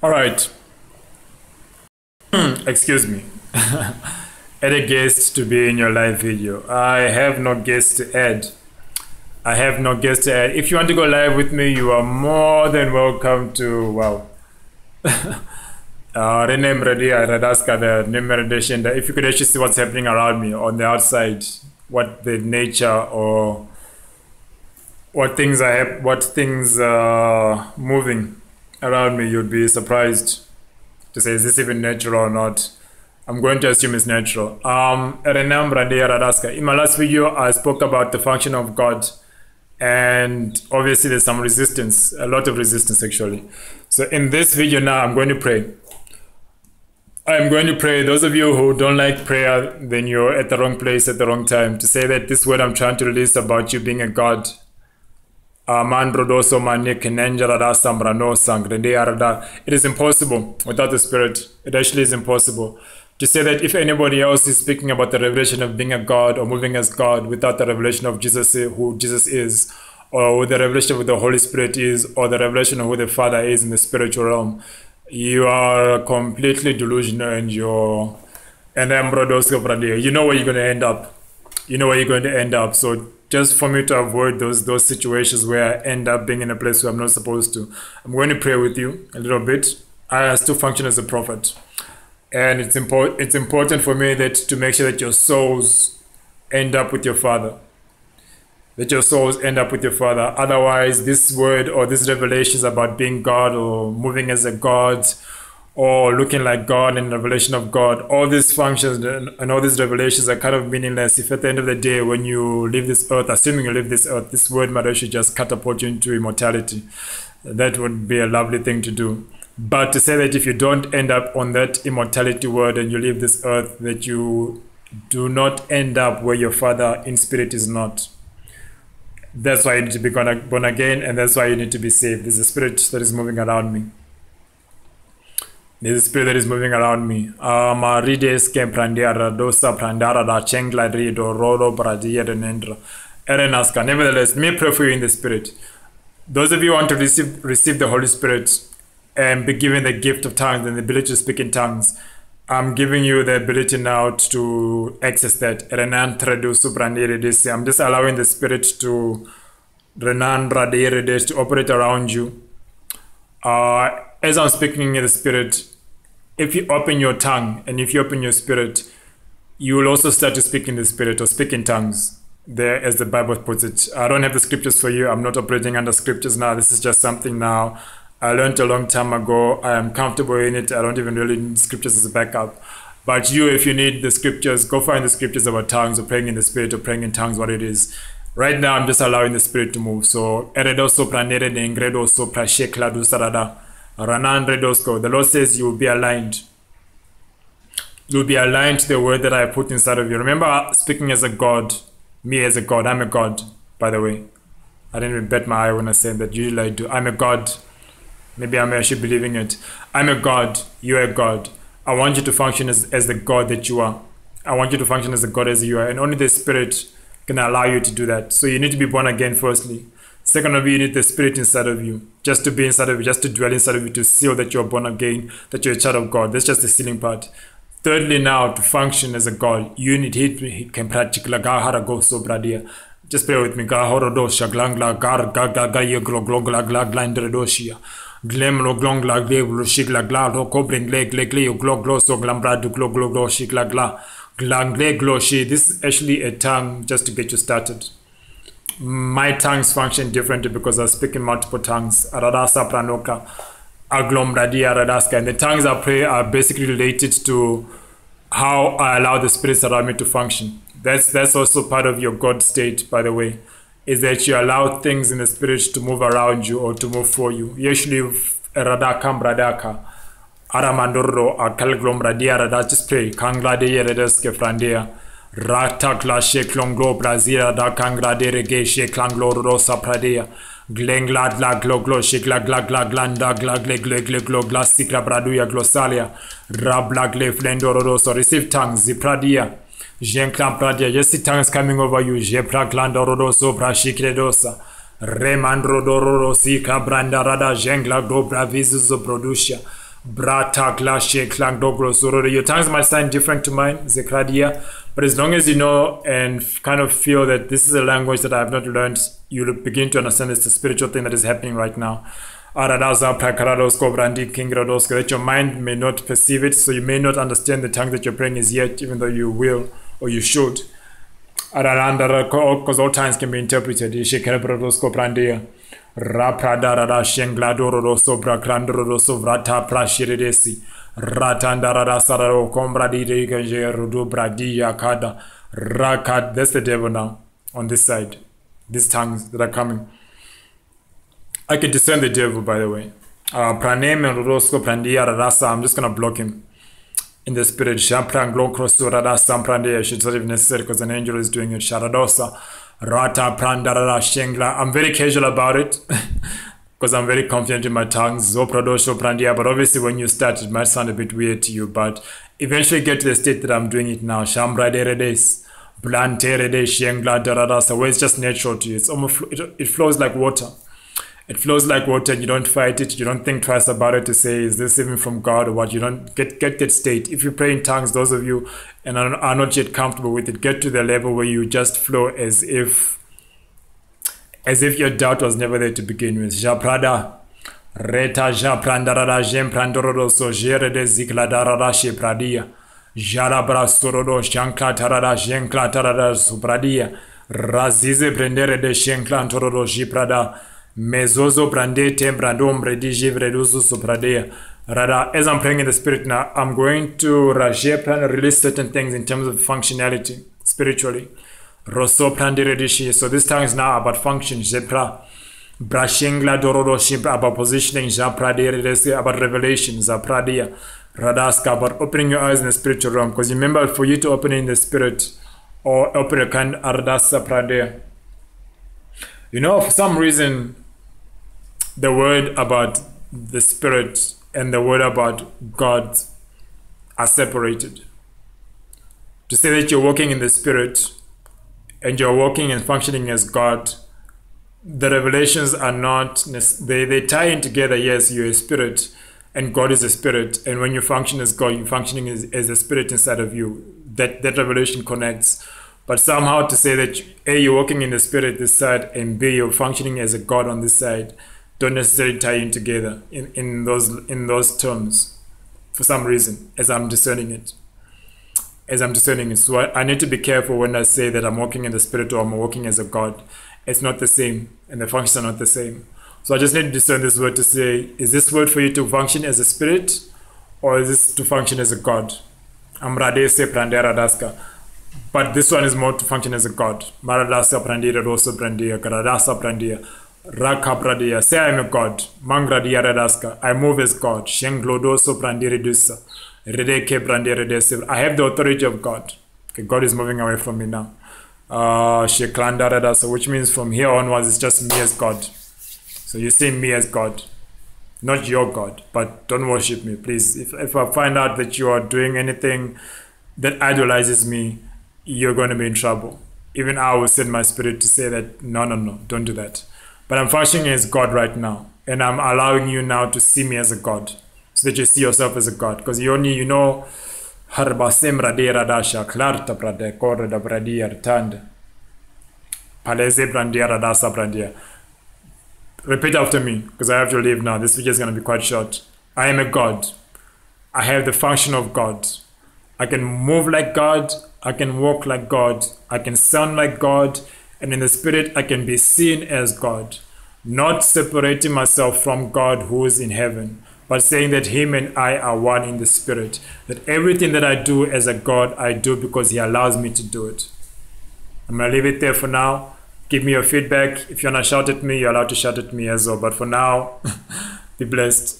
All right. Hmm, excuse me. add a guest to be in your live video. I have no guest to add. I have no guest to add. If you want to go live with me, you are more than welcome to. Wow. Rename ready, Radaska, the name meditation. If you could actually see what's happening around me on the outside, what the nature or what things are what things are moving around me, you'd be surprised to say, is this even natural or not? I'm going to assume it's natural. Um, Renam Randia Radaska. In my last video, I spoke about the function of God, and obviously there's some resistance, a lot of resistance actually. So in this video now, I'm going to pray. I'm going to pray. Those of you who don't like prayer, then you're at the wrong place at the wrong time. To say that this word I'm trying to release about you being a God. It is impossible without the Spirit. It actually is impossible. To say that if anybody else is speaking about the revelation of being a God or moving as God without the revelation of Jesus, who Jesus is, or the revelation of who the Holy Spirit is, or the revelation of who the Father is in the spiritual realm, you are completely delusional and you're and I'm you know where you're going to end up. You know where you're going to end up. So just for me to avoid those those situations where I end up being in a place where I'm not supposed to, I'm going to pray with you a little bit. I still function as a prophet, and it's important. It's important for me that to make sure that your souls end up with your Father that your souls end up with your Father. Otherwise, this word or this revelation is about being God or moving as a God or looking like God and revelation of God. All these functions and all these revelations are kind of meaningless if at the end of the day, when you leave this earth, assuming you leave this earth, this word might actually just catapult you into immortality. That would be a lovely thing to do. But to say that if you don't end up on that immortality word and you leave this earth, that you do not end up where your Father in spirit is not that's why you need to be born again, and that's why you need to be saved. There's a spirit that is moving around me. A spirit that is moving around me. Ma rides ke prandiara dosa prandara da chengla rido roro bradia denendra. Erenaska. Nevertheless, may pray for you in the spirit. Those of you who want to receive receive the Holy Spirit and be given the gift of tongues and the ability to speak in tongues, I'm giving you the ability now to access that. I'm just allowing the spirit to to operate around you. Uh, as I'm speaking in the spirit, if you open your tongue and if you open your spirit, you will also start to speak in the spirit or speak in tongues. There, as the Bible puts it. I don't have the scriptures for you. I'm not operating under scriptures now. This is just something now I learned a long time ago. I am comfortable in it. I don't even really need scriptures as a backup. But you, if you need the scriptures, go find the scriptures about tongues or praying in the spirit or praying in tongues, what it is. Right now, I'm just allowing the spirit to move. So, eredo sopra nere de ingredo sopra shekla du sarada. Ranan redosko. The Lord says you will be aligned. You'll be aligned to the word that I put inside of you. Remember speaking as a God, me as a God. I'm a God, by the way. I didn't even bet my eye when I said that. Usually I do. I'm a God. Maybe I'm actually believing it. I'm a God. You're a God. I want you to function as, as the God that you are. I want you to function as the God as you are. And only the Spirit can allow you to do that. So you need to be born again, firstly. Second of all, you need the Spirit inside of you. Just to be inside of you, just to dwell inside of you, to seal that you're born again, that you're a child of God. That's just the sealing part. Thirdly, now to function as a God, you need he can practically go so bradia. Just pray with me. Gahorodosha glangla gar gaga glo glo gla gla glandredoshia glem lo glong la gle lo shik la gla cobring leg leg le glo glo so glambra du glo glo glo shik la gla glang glo shi this is actually a tongue just to get you started my tongues function differently because I speak in multiple tongues aradasa pranoka aglom radia radaska and the tongues I pray are basically related to how I allow the spirits around me to function that's that's also part of your God state by the way is that you allow things in the spirit to move around you or to move for you. Usually, radaka bradaka, aramandoro akalglom radia just pray. Kanglade yeredeske frandia. Rata klashe klonglo brazia da kangrade rege she klanglo rosa pradea. Glenglad la glo glo shikla gla gla glanda gla gle gle gle glo glastikla braduya glosalia. Rabla gle flendoro rosa receive tongues zipradia. Jenklam pradia, yes, the tongue coming over you. Jepra glanda rodoso prashikredosa. Remandro dororo si cabranda rada jengla dobra vizuzo producia. Brata Klang Dogro. Your tongues might sound different to mine, Zekradia, but as long as you know and kind of feel that this is a language that I have not learned, you'll begin to understand it's a spiritual thing that is happening right now. That your mind may not perceive it, so you may not understand the tongue that you're praying is yet, even though you will or you should. Because all times can be interpreted rapradarara shengladororo sobra grandororo sovrata prashiridesi ratandarara sararo kombradiregejerudu bradiya kada rakad that's the devil now on this side. These tongues that are coming. I can discern the devil by the way. Uh, pranem and rodosko prandiya rasa I'm just gonna block him. In the spirit shapranglo krosurada samprandeya should not even necessary because an angel is doing it. Sharadosa Rata Prandarara Shengla. I'm very casual about it because I'm very confident in my tongues. Zopradosho Prandia. But obviously, when you start, it might sound a bit weird to you. But eventually, get to the state that I'm doing it now. Shambra Deredes. Blanterede Shengla Darada. So where it's just natural to you. It's almost, it, it flows like water it flows like water and you don't fight it you don't think twice about it to say is this even from god or what? You don't get get that state. If you pray in tongues those of you and are, not yet comfortable with it get to the level where you just flow as if as if your doubt was never there to begin with. Japrada reta japrandarada jemprandorodo so jere de zikladarada shepradia jarabra sorodo shanklatarada jenklatarada supradia razize prendere de shenklantororo jiprada Mezozo brande tembrandom rediji vreduzu supradea. Rather, as I'm praying in the spirit now, I'm going to Raje plan release certain things in terms of functionality spiritually. Rosso prande redishi. So this time is now about function. Jepra. Brashingla dororo shimpra about positioning. Japradere about revelation. Zapradia. Radaska about opening your eyes in the spiritual realm. Because remember, for you to open in the spirit or open a kind ardasa pradea. You know, for some reason, the word about the Spirit and the word about God are separated. To say that you're walking in the Spirit and you're walking and functioning as God, the revelations are not, they, they tie in together. Yes, you're a spirit and God is a spirit. And when you function as God, you're functioning as, as a spirit inside of you. That, that revelation connects. But somehow to say that A, you're walking in the spirit this side, and B, you're functioning as a God on this side, don't necessarily tie in together in, in those in those terms for some reason as I'm discerning it. As I'm discerning it. So I, I need to be careful when I say that I'm walking in the spirit or I'm walking as a God. It's not the same and the functions are not the same. So I just need to discern this word to say, is this word for you to function as a spirit or is this to function as a God? Amradese prandera daska. But this one is more to function as a God. Maradasa prandira rosa prandia, karadasa prandia. Rakabradia. Say I am a God. Mangradia Radaska. I move as God. Shenglodoso Brandiredusa. Redeke Brandiredesiv. I have the authority of God. Okay, God is moving away from me now. Uh Radasa, which means from here onwards it's just me as God. So you see me as God. Not your God, but don't worship me, please. If, if I find out that you are doing anything that idolizes me, you're going to be in trouble. Even I will send my spirit to say that, no, no, no, don't do that. But I'm functioning as God right now. And I'm allowing you now to see me as a God. So that you see yourself as a God. Because you only, you know, harbasemra de radasha klarta prade korre da bradia tanda. Paleze brandia radasa brandia. Repeat after me, because I have to leave now. This video is going to be quite short. I am a God. I have the function of God. I can move like God. I can walk like God. I can sound like God and in the spirit I can be seen as God, not separating myself from God who is in heaven, but saying that Him and I are one in the spirit. That everything that I do as a God, I do because He allows me to do it. I'm gonna leave it there for now. Give me your feedback. If you wanna shout at me, you're allowed to shout at me as well. But for now, be blessed.